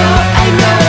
know, I know.